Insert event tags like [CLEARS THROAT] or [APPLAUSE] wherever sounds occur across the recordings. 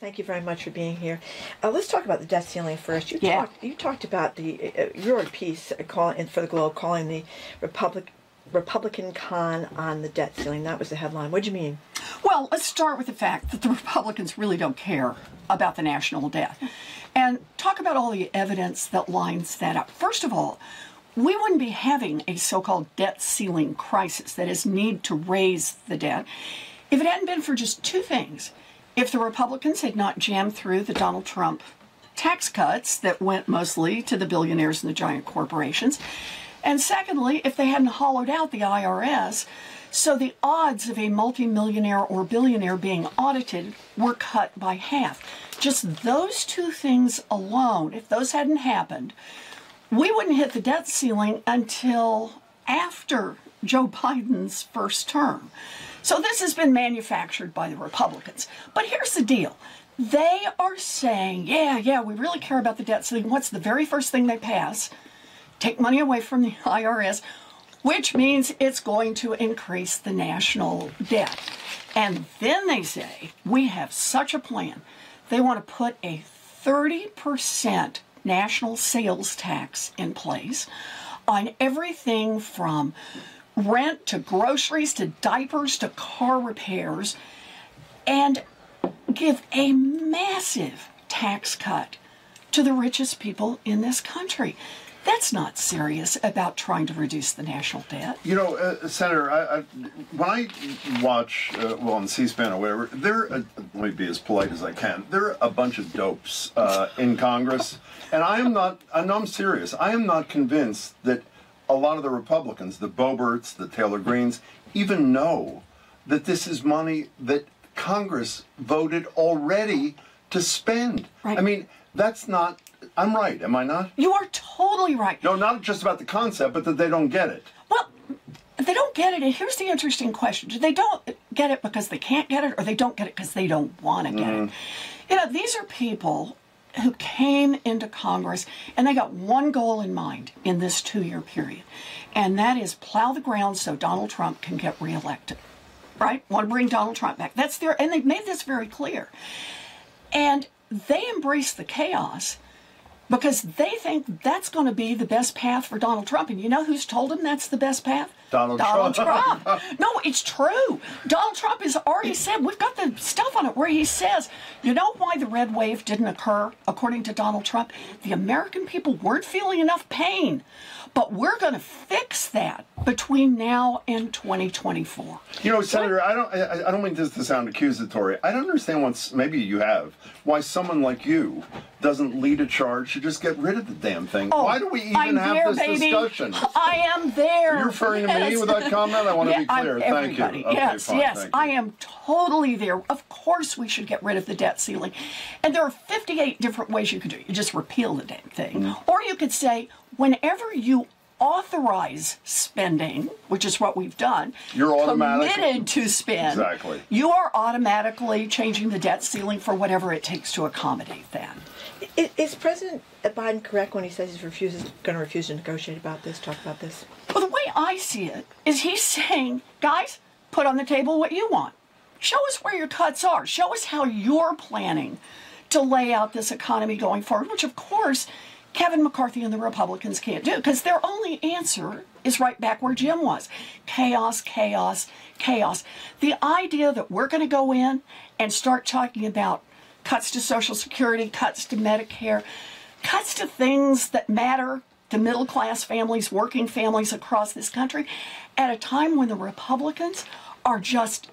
Thank you very much for being here. Uh, let's talk about the debt ceiling first. You Yeah. talked. You talked about the uh, you wrote a piece uh, calling for the Globe calling the Republic Republican con on the debt ceiling. That was the headline. What do you mean? Well, let's start with the fact that the [LAUGHS] Republicans really don't care about the national debt. And talk about all the evidence that lines that up. First of all, we wouldn't be having a so called debt ceiling crisis, that is, need to raise the debt, if it hadn't been for just two things. If the Republicans had not jammed through the Donald Trump tax cuts that went mostly to the billionaires and the giant corporations, and secondly, if they hadn't hollowed out the IRS, so the odds of a multimillionaire or billionaire being audited were cut by half. Just those two things alone, if those hadn't happened, we wouldn't hit the debt ceiling until after Joe Biden's first term. So this has been manufactured by the Republicans. But here's the deal. They are saying, yeah, yeah, we really care about the debt ceiling. What's the very first thing they pass? Take money away from the [LAUGHS] IRS, which means it's going to increase the national debt. And then they say, we have such a plan. They want to put a 30% national sales tax in place on everything from rent to groceries to diapers to car repairs and give a massive tax cut to the richest people in this country. That's not serious about trying to reduce the national debt. You know, uh, Senator, I, I, when I watch, uh, well, on C-SPAN or whatever, there, uh, let me be as polite as I can. There are a bunch of dopes uh, in Congress, and I am not. And I'm serious. I am not convinced that a lot of the Republicans, the Boeberts, the Taylor Greenes, even know that this is money that Congress voted already to spend. Right. I mean, that's not. I'm right, am I not? You are totally right. No, not just about the concept, but that they don't get it. Well, they don't get it. And here's the interesting question Do they don't get it because they can't get it, or they don't get it because they don't want to get it. Mm-hmm. You know, these are people who came into Congress and they got one goal in mind in this two year period, and that is plow the ground so Donald Trump can get reelected. Right? Want to bring Donald Trump back. That's their, and they've made this very clear. And they embrace the chaos because they think that's going to be the best path for Donald Trump. And you know who's told him that's the best path? Donald Donald Trump. Trump. [LAUGHS] no, it's true. Donald Trump has already said, we've got the stuff on it where he says, you know why the red wave didn't occur, according to Donald Trump? The American people weren't feeling enough pain. But we're going to fix that between now and 2024. You know, Senator, I don't. I, I don't mean this to sound accusatory. I don't understand what's. Maybe you have. Why someone like you doesn't lead a charge to just get rid of the damn thing? Oh, why do we even Oh, I'm have there, this baby. discussion? I am there. You're referring to me Yes. with that comment? I want to be clear. I'm Thank you. Okay, yes, fine, yes, thank you. I am totally there. Of course, we should get rid of the debt ceiling, and there are 58 different ways you could do it. You just repeal the damn thing, Mm-hmm. or you could say whenever you authorize spending, which is what we've done, You're committed to spend. Exactly. You are automatically changing the debt ceiling for whatever it takes to accommodate that. I- Is President Biden correct when he says he's refuses going to refuse to negotiate about this? Talk about this. Well, the way I see it is he's saying, guys, put on the table what you want. Show us where your cuts are. Show us how you're planning to lay out this economy going forward, which, of course, Kevin McCarthy and the Republicans can't do because their only answer is right back where Jim was chaos, chaos, chaos. The idea that we're going to go in and start talking about cuts to Social Security, cuts to Medicare, cuts to things that matter to middle class families, working families across this country, at a time when the Republicans are just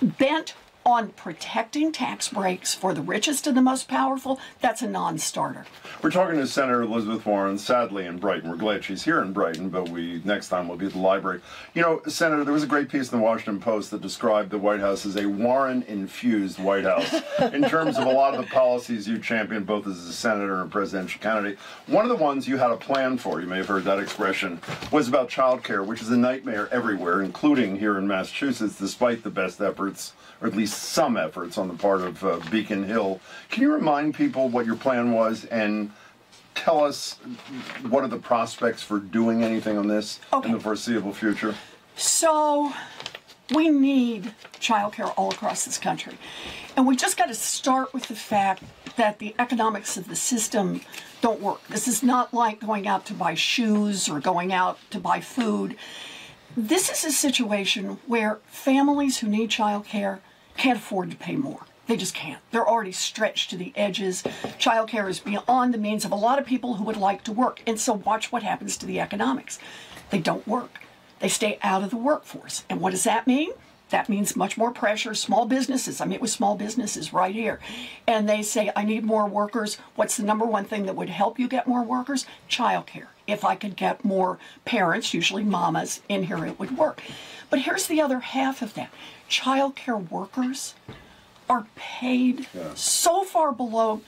bent on protecting tax breaks for the richest and the most powerful, that's a non starter. We're talking to Senator Elizabeth Warren, sadly in Brighton. We're glad she's here in Brighton, but we next time we'll be at the library. You know, Senator, there was a great piece in the Washington Post that described the White House as a Warren-infused White House [LAUGHS] in terms of a lot of the policies you championed both as a senator and presidential candidate. One of the ones you had a plan for, you may have heard that expression, was about child care, which is a nightmare everywhere, including here in Massachusetts, despite the best efforts, or at least some efforts on the part of uh, Beacon Hill. Can you remind people what your plan was and tell us what are the prospects for doing anything on this Okay. in the foreseeable future? So, we need childcare all across this country. And we just got to start with the fact that the economics of the system don't work. This is not like going out to buy shoes or going out to buy food. This is a situation where families who need childcare can't afford to pay more. They just can't. They're already stretched to the edges. Childcare is beyond the means of a lot of people who would like to work. And so watch what happens to the economics. They don't work. They stay out of the workforce. And what does that mean? That means much more pressure. Small businesses, I meet with small businesses right here, and they say, I need more workers. What's the number one thing that would help you get more workers? Childcare. If I could get more parents, usually mamas, in here, it would work. But here's the other half of that childcare workers are paid Yeah. so far below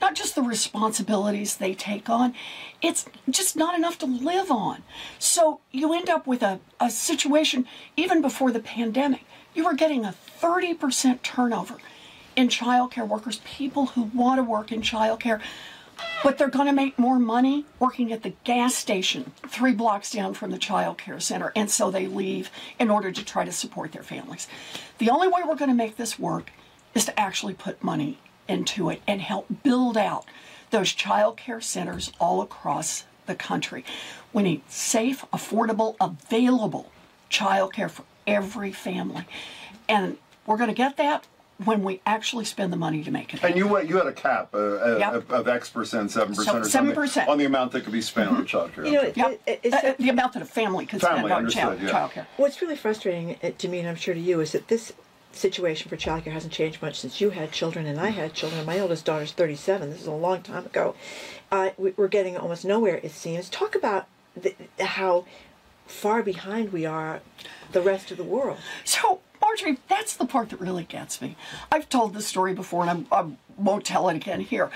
not just the responsibilities they take on, it's just not enough to live on. So you end up with a, a situation, even before the pandemic, you were getting a 30% turnover in childcare workers, people who want to work in childcare, but they're going to make more money working at the gas station three blocks down from the child care center, and so they leave in order to try to support their families. The only way we're going to make this work is to actually put money into it and help build out those child care centers all across the country. We need safe, affordable, available child care for every family. And we're going to get that when we actually spend the money to make it. And you you had a cap uh, uh, Yep. of, of X percent, seven percent, So, 7%. on the amount that could be spent on childcare. You know, Okay. it- Yep. it- it's- Uh, the amount that a family could Family, spend on understood, child, yeah. childcare. What's really frustrating uh, to me, and I'm sure to you, is that this situation for childcare hasn't changed much since you had children and I had children. My oldest daughter's 37. This is a long time ago. Uh, we, we're getting almost nowhere, it seems. Talk about the, how far behind we are the rest of the world. So, Margery, that's the part that really gets me. I've told this story before and I'm, I won't tell it again here.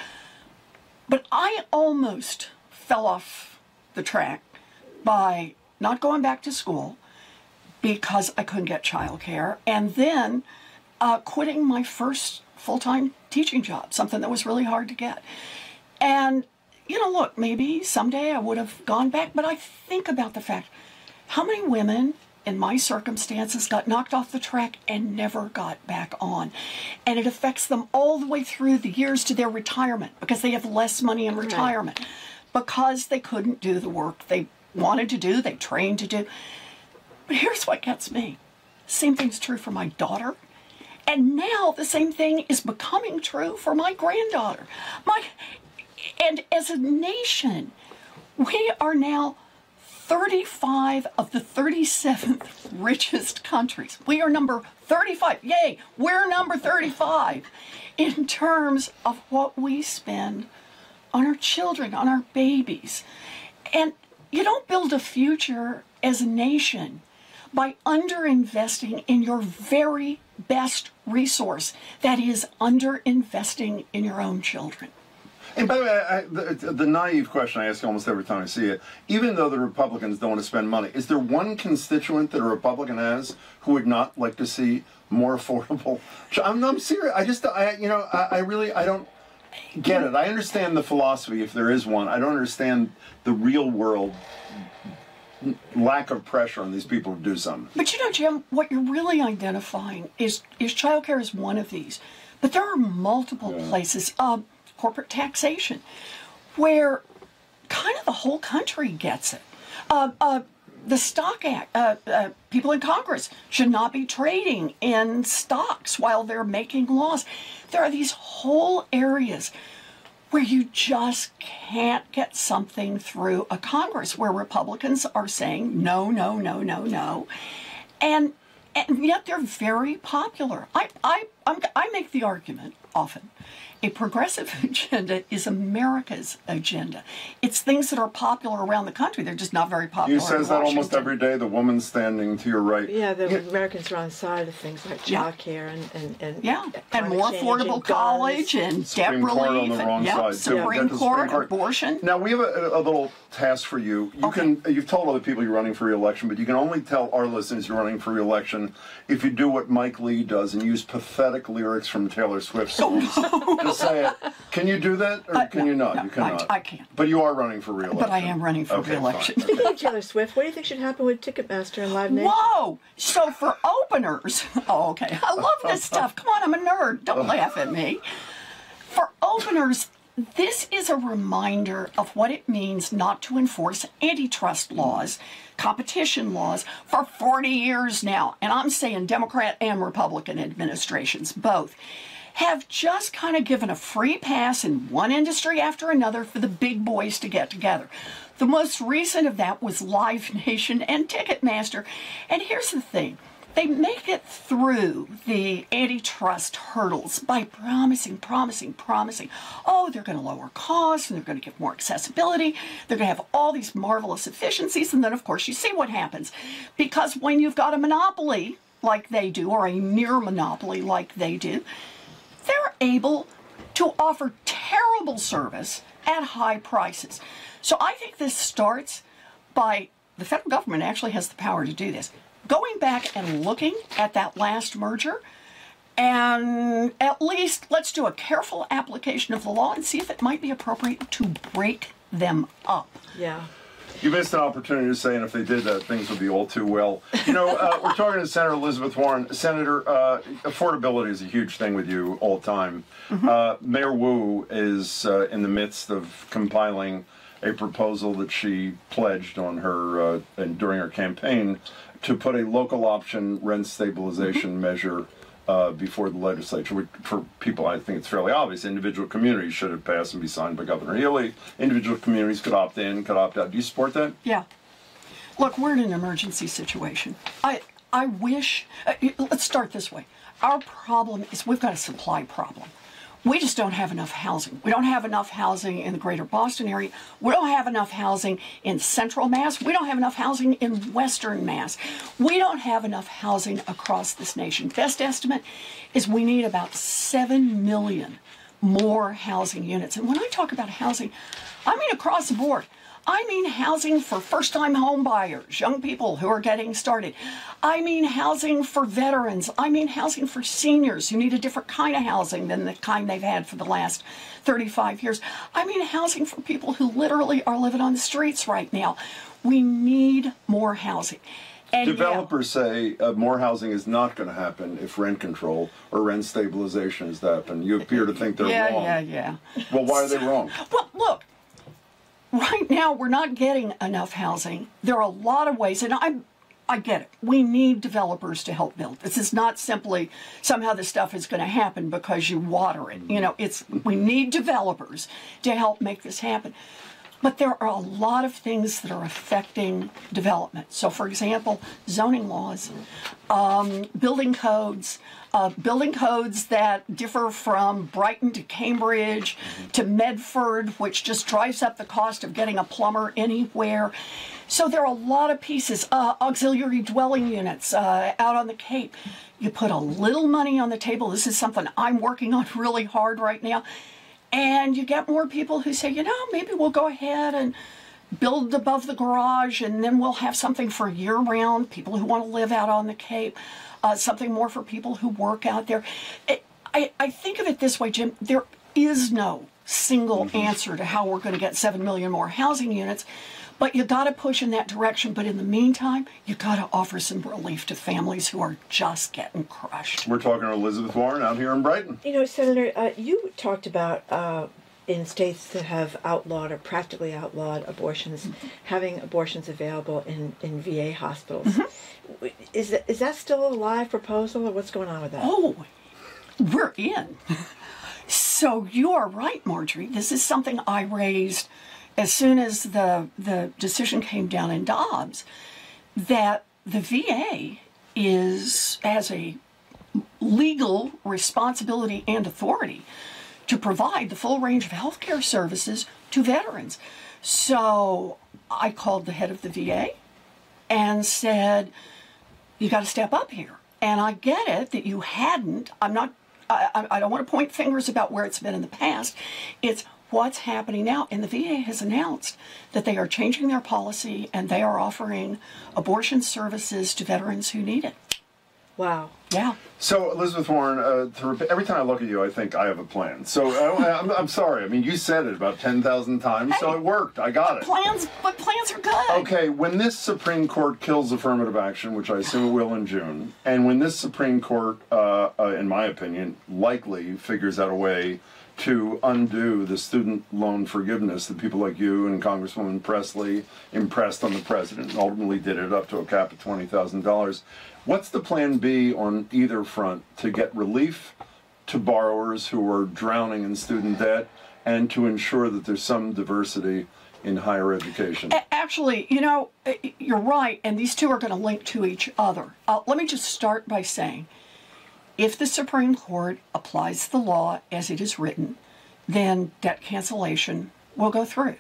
But I almost fell off the track by not going back to school because I couldn't get childcare and then uh, quitting my first full time teaching job, something that was really hard to get. And, you know, look, maybe someday I would have gone back, but I think about the fact how many women in my circumstances got knocked off the track and never got back on. And it affects them all the way through the years to their retirement because they have less money in retirement because they couldn't do the work they wanted to do, they trained to do. But here's what gets me same thing's true for my daughter. And now the same thing is becoming true for my granddaughter. My and as a nation, we are now 35 of the 37th richest countries. We are number 35. Yay, we're number 35 in terms of what we spend on our children, on our babies. And you don't build a future as a nation by underinvesting in your very best resource, that is, underinvesting in your own children. And by the way, I, I- the, the naive question I ask almost every time I see it, even though the Republicans don't want to spend money, is there one constituent that a Republican has who would not like to see more [LAUGHS] affordable? I'm, I'm serious. I just, I, you know, I, I really, I don't get it. I understand the philosophy if there is one. I don't understand the real world lack of pressure on these people to do something. But you know, Jim, what you're really identifying is is childcare is one of these, but there are multiple places. Um, corporate taxation, where kind of the whole country gets it. Uh, uh, the Stock Act, uh, uh, people in Congress should not be trading in stocks while they're making laws. There are these whole areas where you just can't get something through a Congress where Republicans are saying no, no, no, no, no, and and yet they're very popular. I I I make the argument often. A progressive [LAUGHS] agenda is America's agenda. It's things that are popular around the country. They're just not very popular. You says in that almost every day. The woman standing to your right. Yeah, the Americans are on the side of things like Yeah. childcare and, and, and Yeah, and more affordable and college and Supreme debt Court relief. on the and- wrong side too. Supreme, Get to the Court, abortion. Now we have a, a little task for you. You Okay. can you've told other people you're running for re-election, but you can only tell our listeners you're running for re-election if you do what Mike Lee does and use pathetic lyrics from Taylor Swift So no. Just say it. Can you do that, or Uh, can no, you not? no, you cannot. I- I can't. But you are running for re-election. But I am running for Okay, fine. re-election. Okay. Speaking of Taylor Swift, what do you think should happen with Ticketmaster and Live Nation? Whoa! So for openers, [LAUGHS] oh, okay. I love this stuff. Come on, I'm a nerd. Don't laugh at me. For openers, this is a reminder of what it means not to enforce antitrust laws, competition laws for 40 years now. And I'm saying Democrat and Republican administrations, both, have just kind of given a free pass in one industry after another for the big boys to get together. The most recent of that was Live Nation and Ticketmaster. And here's the thing they make it through the antitrust hurdles by promising, promising, promising. Oh, they're going to lower costs and they're going to give more accessibility. They're going to have all these marvelous efficiencies. And then, of course, you see what happens. Because when you've got a monopoly like they do, or a near monopoly like they do, they're able to offer terrible service at high prices. So I think this starts by the federal government actually has the power to do this. Going back and looking at that last merger, and at least let's do a careful application of the law and see if it might be appropriate to break them up. Yeah. You missed an opportunity to say, and if they did that, things would be all too well. You know, uh, we're talking to Senator Elizabeth Warren. Senator, uh, affordability is a huge thing with you all the time. Uh, Mayor Wu is uh, in the midst of compiling a proposal that she pledged on her uh, and during her campaign to put a local option rent stabilization measure uh, before the legislature. Which, for people, I think it's fairly obvious. Individual communities should have passed and be signed by Governor Healey. Individual communities could opt in, could opt out. Do you support that? Yeah. Look, we're in an emergency situation. I I wish. Uh, let's start this way. Our problem is we've got a supply problem. We just don't have enough housing. We don't have enough housing in the greater Boston area. We don't have enough housing in central Mass. We don't have enough housing in western Mass. We don't have enough housing across this nation. Best estimate is we need about 7 million more housing units. And when I talk about housing, I mean across the board. I mean housing for first time home buyers, young people who are getting started. I mean housing for veterans. I mean housing for seniors who need a different kind of housing than the kind they've had for the last 35 years. I mean housing for people who literally are living on the streets right now. We need more housing. And yeah, Developers say uh, more housing is not going to happen if rent control or rent stabilization is to happen. You appear to think they're yeah, wrong. yeah, yeah. Well, why are they wrong? Well, look, right now we're not getting enough housing. There are a lot of ways, and I, I get it. We need developers to help build. This is not simply somehow this stuff is going to happen because you water it. You know, it's we need developers to help make this happen. But there are a lot of things that are affecting development. So, for example, zoning laws, um, building codes, uh, building codes that differ from Brighton to Cambridge to Medford, which just drives up the cost of getting a plumber anywhere. So there are a lot of pieces. Uh, auxiliary dwelling units uh, out on the Cape. You put a little money on the table. This is something I'm working on [LAUGHS] really hard right now. And you get more people who say, you know, maybe we'll go ahead and build above the garage and then we'll have something for year round, people who want to live out on the Cape, uh, something more for people who work out there. It, I, I think of it this way, Jim there is no single answer to how we're going to get 7 million more housing units. But you got to push in that direction. But in the meantime, you got to offer some relief to families who are just getting crushed. We're talking to Elizabeth Warren out here in Brighton. You know, Senator, uh, you talked about uh, in states that have outlawed or practically outlawed abortions, having abortions available in, in VA hospitals. Is, that, is that still a live proposal, or what's going on with that? Oh, we're in. [LAUGHS] So you are right, Margery. This is something I raised as soon as the the decision came down in Dobbs that the VA is has a legal responsibility and authority to provide the full range of healthcare services to veterans. So I called the head of the VA and said, you got to step up here. And I get it that you hadn't. I'm not. I I don't want to point fingers about where it's been in the past. It's what's happening now. And the VA has announced that they are changing their policy and they are offering abortion services to veterans who need it. Wow. Yeah. So, Elizabeth Warren, uh, to rep- every time I look at you, I think I have a plan. So, [LAUGHS] I, I'm, I'm sorry. I mean, you said it about 10,000 times, so it worked. I got it. Plans, but plans are good. Okay, when this Supreme Court kills affirmative action, which I assume it will in June, and when this Supreme Court, uh, uh, in my opinion, likely figures out a way to undo the student loan forgiveness that people like you and Congresswoman Presley impressed on the president and ultimately did it up to a cap of $20,000, what's the plan B on either front to get relief to borrowers who are drowning in student debt and to ensure that there's some diversity in higher education? Actually, you know, uh, you're right, and these two are going to link to each other. Uh, let me just start by saying if the Supreme Court applies the law as it is written, then debt cancellation will go through.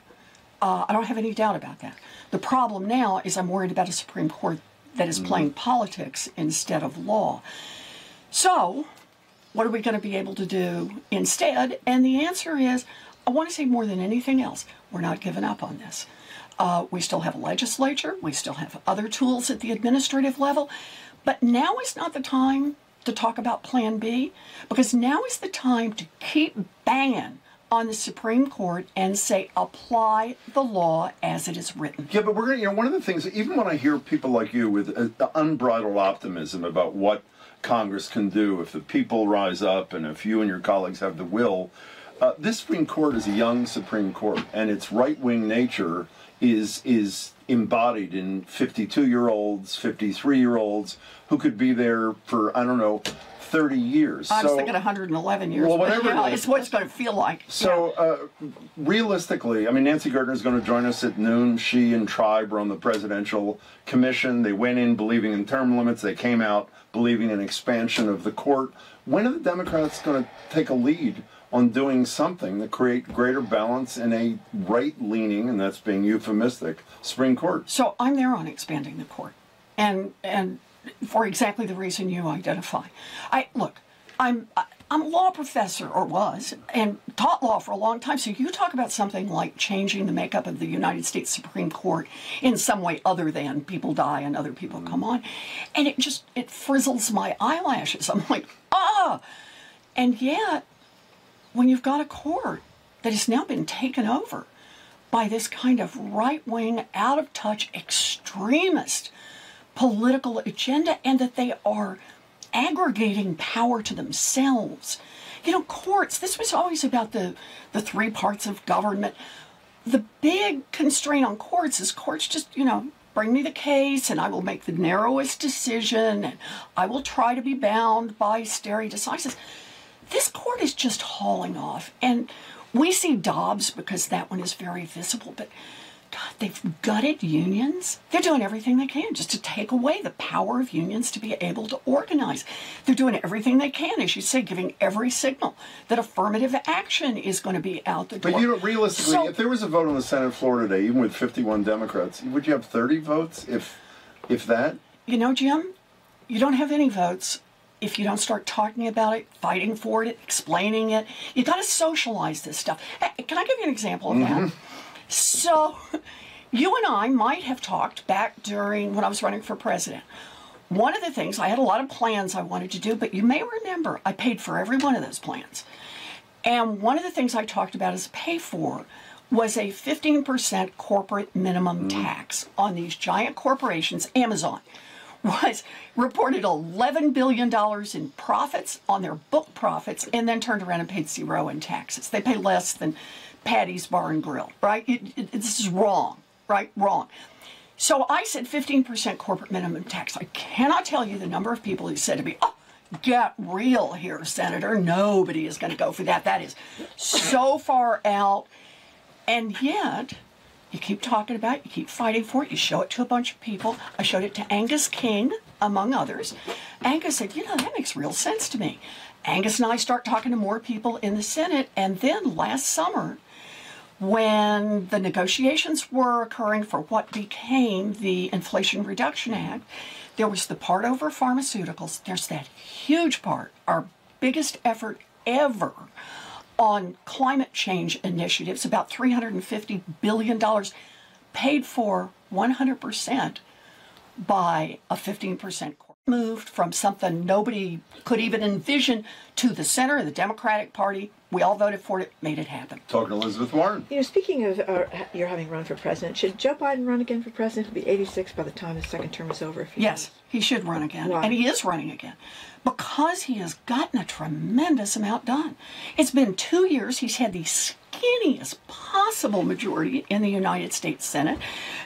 Uh, I don't have any doubt about that. The problem now is I'm worried about a Supreme Court that is playing politics instead of law. So, what are we going to be able to do instead? And the answer is I want to say more than anything else, we're not giving up on this. Uh, we still have a legislature, we still have other tools at the administrative level, but now is not the time to talk about Plan B because now is the time to keep banging on the Supreme Court and say apply the law as it is written. Yeah, but we're going to, you know, one of the things, even when I hear people like you with uh, unbridled optimism about what Congress can do if the people rise up and if you and your colleagues have the will, uh, this Supreme Court is a young Supreme Court, and its right wing nature is is embodied in 52 year olds, 53 year olds who could be there for, I don't know, 30 years. I was So- thinking 111 years, Well, whatever yeah, it is. it's what it's going to feel like. So, uh, realistically, I mean, Nancy Gertner is going to join us at noon. She and Tribe were on the presidential commission. They went in believing in term limits. They came out believing in expansion of the court. When are the Democrats going to take a lead on doing something to create greater balance in a right-leaning, and that's being euphemistic, Supreme Court? So I'm there on expanding the court, and and for exactly the reason you identify. I look, I'm I'm a law professor or was and taught law for a long time. So you talk about something like changing the makeup of the United States Supreme Court in some way other than people die and other people come on, and it just it frizzles my eyelashes. I'm like ah, and yet when you've got a court that has now been taken over by this kind of right wing, out of touch, extremist political agenda, and that they are aggregating power to themselves. You know, courts, this was always about the, the three parts of government. The big constraint on courts is courts just, you know, bring me the case and I will make the narrowest decision and I will try to be bound by stare decisis this court is just hauling off. And we see Dobbs because that one is very visible, but God, they've gutted unions. They're doing everything they can just to take away the power of unions to be able to organize. They're doing everything they can, as you say, giving every signal that affirmative action is going to be out the door. But you know, realistically, So- if there was a vote on the Senate floor today, even with 51 Democrats, would you have 30 votes, if if that? you know, Jim, you don't have any votes if you don't start talking about it, fighting for it, explaining it. You got to socialize this stuff. Can I give you an example of that? Mm-hmm. So, [LAUGHS] you and I might have talked back during when I was running for president. One of the things, I had a lot of plans I wanted to do, but you may remember I paid for every one of those plans. And one of the things I talked about as pay for was a 15% corporate minimum mm. tax on these giant corporations. Amazon was reported $11 billion in profits on their book profits and then turned around and paid zero in taxes. They pay less than Patty's Bar and Grill, right? It, it, this is wrong, right? Wrong. So I said 15% corporate minimum tax. I cannot tell you the number of people who said to me, oh, get real here, Senator. Nobody is going to go for that. That is so far out. And yet, you keep talking about it, you keep fighting for it, you show it to a bunch of people. I showed it to Angus King, among others. Angus said, You know, that makes real sense to me. Angus and I start talking to more people in the Senate. And then last summer, when the negotiations were occurring for what became the Inflation Reduction Act, there was the part over pharmaceuticals. There's that huge part, our biggest effort ever on climate change initiatives, about $350 billion, paid for 100% by a 15% corporate. Moved from something nobody could even envision to the center of the Democratic Party. We all voted for it, made it happen. Talking to Elizabeth Warren. You know, speaking of uh, ha- you're having run for president, should Joe Biden run again for president? He'll be 86 by the time his second term is over. If he Yes, he should run again. Why? And he is running again. Because he has gotten a tremendous amount done. It's been two years. He's had the skinniest possible majority in the United States Senate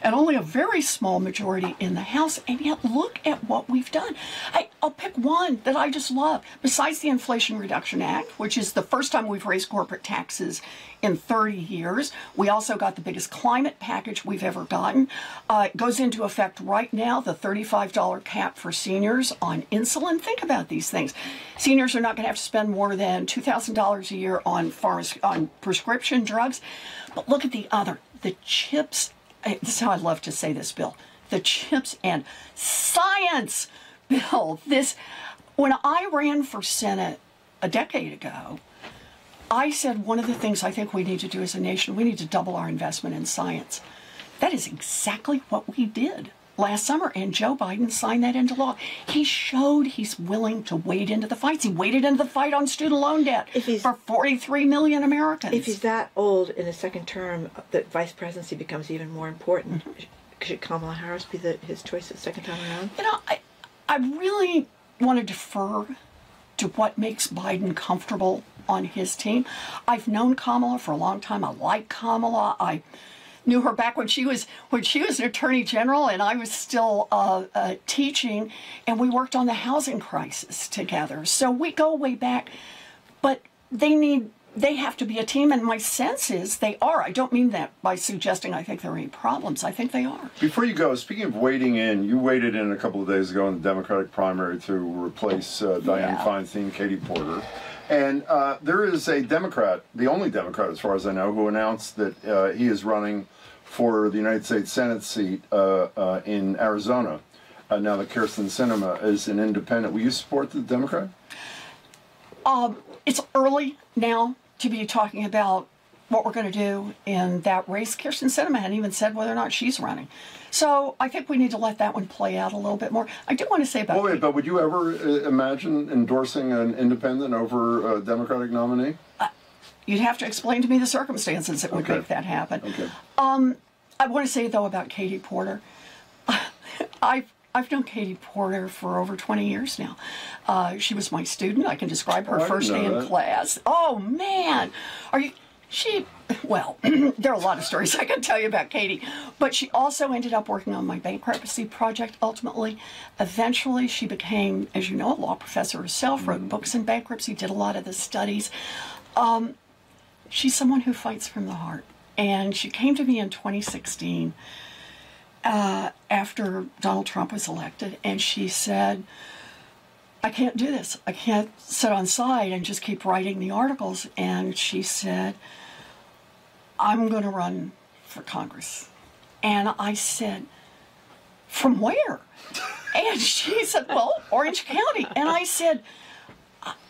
and only a very small majority in the House. And yet, look at what we've done. I, I'll pick one that I just love. Besides the Inflation Reduction Act, which is the first time we've raised corporate taxes in 30 years, we also got the biggest climate package we've ever gotten. Uh, it goes into effect right now, the $35 cap for seniors on insulin. Think about these things. Seniors are not going to have to spend more than $2,000 a year on, pharma- on prescription drugs. But look at the other, the chips. This is how I love to say this, Bill. The chips and science [LAUGHS] bill. This, when I ran for Senate a decade ago, I said one of the things I think we need to do as a nation, we need to double our investment in science. That is exactly what we did last summer, and Joe Biden signed that into law. He showed he's willing to wade into the fights. He waded into the fight on student loan debt If he's- for 43 million Americans. If he's that old in his second term, that vice presidency becomes even more important. Should Kamala Harris be the, his choice the second time around? You know, I, I really want to defer to what makes Biden comfortable on his team. I've known Kamala for a long time. I like Kamala. I knew her back when she was when she was an attorney general, and I was still uh, uh, teaching, and we worked on the housing crisis together. So we go way back, but they need. They have to be a team, and my sense is they are. I don't mean that by suggesting I think there are any problems. I think they are. Before you go, speaking of waiting in, you waited in a couple of days ago in the Democratic primary to replace uh, Dianne Yeah. Feinstein, Katie Porter. And uh, there is a Democrat, the only Democrat as far as I know, who announced that uh, he is running for the United States Senate seat uh, uh, in Arizona. Uh, now that Kyrsten Sinema is an independent, will you support the Democrat? it's early now to be talking about what we're going to do in that race. Kyrsten Sinema hadn't even said whether or not she's running. So I think we need to let that one play out a little bit more. I do want to say about Oh, wait, but would you ever uh, imagine endorsing an independent over a Democratic nominee? you'd have to explain to me the circumstances that would Okay. make that happen. Okay. I want to say though about Katie Porter. [LAUGHS] I've I've known Katie Porter for over 20 years now. Uh, she was my student. I can describe her Oh, first day in class. Oh man, are you? She well, [CLEARS THROAT] there are a lot of stories I can tell you about Katie, but she also ended up working on my bankruptcy project. Ultimately, eventually, she became, as you know, a law professor herself. Wrote books in bankruptcy, did a lot of the studies she's someone who fights from the heart. And she came to me in 2016 uh, after Donald Trump was elected, and she said, I can't do this. I can't sit on side and just keep writing the articles. And she said, I'm going to run for Congress. And I said, From where? [LAUGHS] And she said, Well, Orange County. And I said,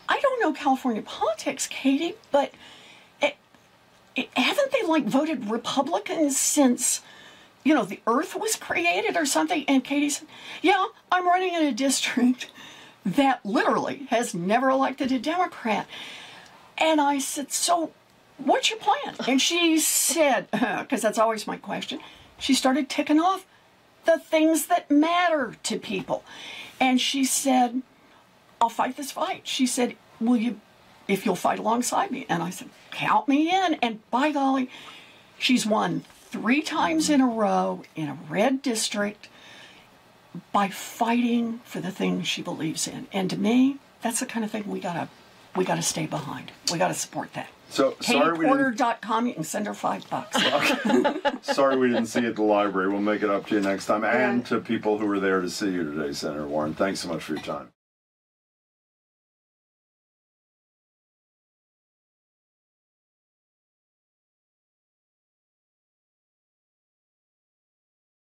I don't know California politics, Katie, but it, it, haven't they like voted Republican since, you know, the earth was created or something? And Katie said, Yeah, I'm running in a district that literally has never elected a Democrat. And I said, So what's your plan? And she said, [LAUGHS] because that's always my question, she started ticking off the things that matter to people. And she said, I'll fight this fight. She said, Will you, if you'll fight alongside me? And I said, Count me in. And by golly, she's won three times in a row in a red district by fighting for the things she believes in. And to me, that's the kind of thing we gotta we gotta stay behind. We gotta support that. So sorry we didn't KatiePorter.com, you can send her five bucks. [LAUGHS] Sorry we didn't see you at the library. We'll make it up to you next time and to people who were there to see you today, Senator Warren. Thanks so much for your time.